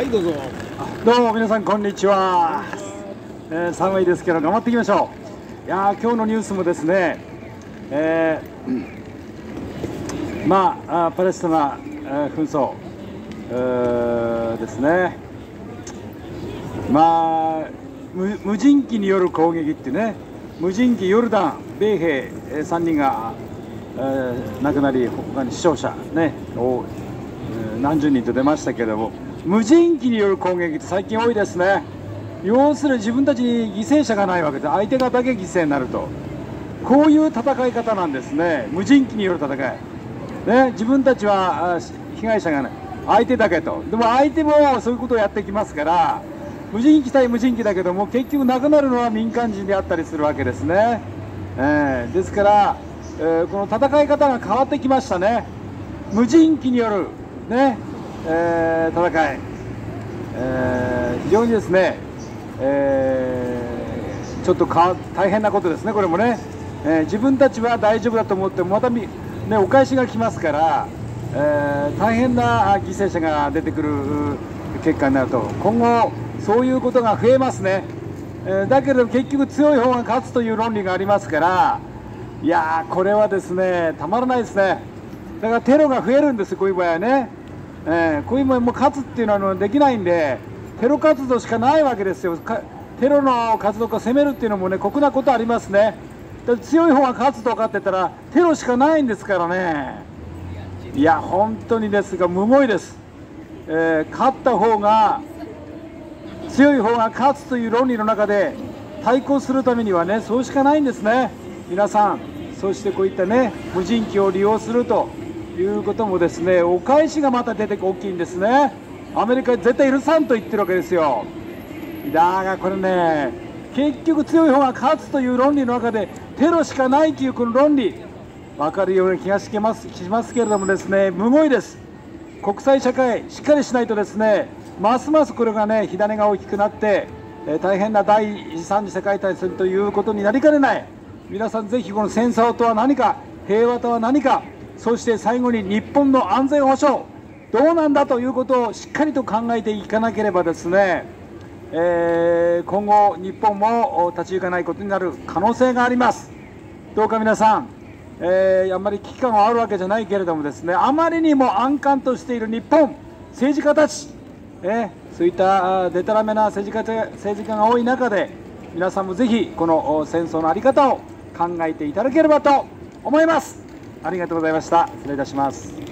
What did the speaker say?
はいどうぞ。どうも皆さんこんにちは、えー、寒いですけど頑張っていきましょう。いや今日のニュースもですね、えー、まあパレスチナ、えー、紛争、えー、ですね。まあ無人機による攻撃ってね無人機ヨルダン米兵3人が、えー、亡くなり他に死傷者ね何十人と出ましたけれども無人機による攻撃って最近多いですね。要するに自分たちに犠牲者がないわけで相手がだけ犠牲になると。こういう戦い方なんですね。無人機による戦い、ね、自分たちは被害者がない。相手だけと。でも相手もそういうことをやってきますから無人機対無人機だけども結局亡くなるのは民間人であったりするわけですね、えー、ですから、えー、この戦い方が変わってきましたね。無人機によるね。えー、戦い、えー、非常にですね、えー、ちょっとか大変なことですね、これもね、え自分たちは大丈夫だと思ってまた、ね、お返しが来ますから、え大変な犠牲者が出てくる結果になると、今後、そういうことが増えますね、えだけど結局、強い方が勝つという論理がありますから、いやこれはですねたまらないですね、だからテロが増えるんです、こういう場合はね。えー、こういうもも勝つっていうのはできないんでテロ活動しかないわけですよ。テロの活動家攻めるっていうのもね酷なことありますね。強い方が勝つとかって言ったらテロしかないんですからね。いや本当にですがむごいです、えー、勝った方が強い方が勝つという論理の中で対抗するためにはねそうしかないんですね。皆さんそしてこういったね無人機を利用すると。いうこともですねお返しがまた出て大きいんですね。アメリカ絶対許さんと言ってるわけですよ。だがこれね結局強い方が勝つという論理の中でテロしかないというこの論理分かるような気がしますしますけれどもですねむごいです。国際社会しっかりしないとですねますますこれがね火種が大きくなって、え大変な第3次世界大戦ということになりかねない。皆さんぜひこの戦争とは何か平和とは何かそして最後に日本の安全保障どうなんだということをしっかりと考えていかなければですね、えー、今後日本も立ち行かないことになる可能性があります。どうか皆さん、えー、あんまり危機感はあるわけじゃないけれどもですねあまりにも安閑としている日本政治家たち、えー、そういったでたらめな政治家政治家が多い中で皆さんもぜひこの戦争の在り方を考えていただければと思います。ありがとうございました。失礼いたします。